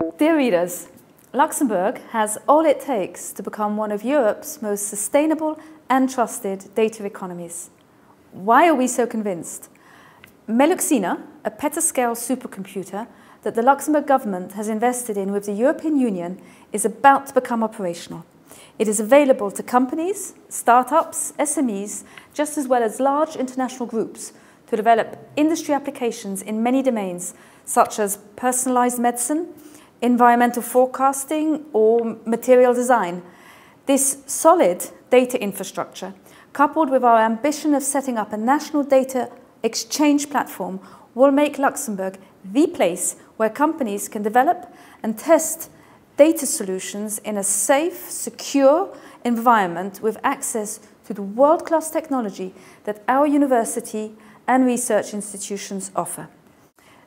Dear readers, Luxembourg has all it takes to become one of Europe's most sustainable and trusted data economies. Why are we so convinced? Meluxina, a petascale supercomputer that the Luxembourg government has invested in with the European Union, is about to become operational. It is available to companies, startups, SMEs, just as well as large international groups to develop industry applications in many domains, such as personalized medicine, environmental forecasting, or material design. This solid data infrastructure, coupled with our ambition of setting up a national data exchange platform, will make Luxembourg the place where companies can develop and test data solutions in a safe, secure environment with access to the world-class technology that our university and research institutions offer.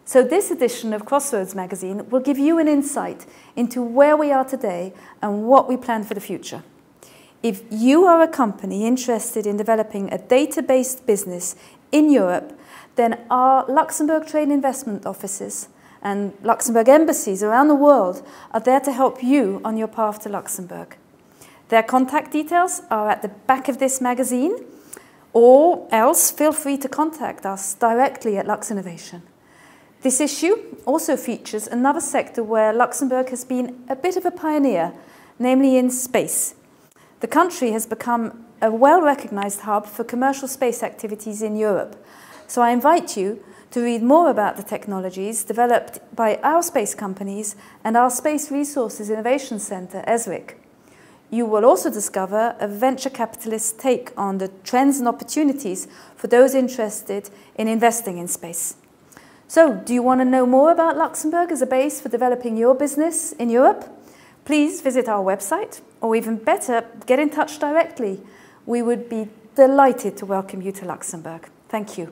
So this edition of Crossroads magazine will give you an insight into where we are today and what we plan for the future. If you are a company interested in developing a data-based business in Europe, then our Luxembourg Trade Investment Offices and Luxembourg embassies around the world are there to help you on your path to Luxembourg. Their contact details are at the back of this magazine, or else feel free to contact us directly at Luxinnovation. This issue also features another sector where Luxembourg has been a bit of a pioneer, namely in space. The country has become a well-recognized hub for commercial space activities in Europe. So I invite you to read more about the technologies developed by our space companies and our Space Resources Innovation Centre, ESRIC. You will also discover a venture capitalist take on the trends and opportunities for those interested in investing in space. So, do you want to know more about Luxembourg as a base for developing your business in Europe? Please visit our website, or even better, get in touch directly. We would be delighted to welcome you to Luxembourg. Thank you.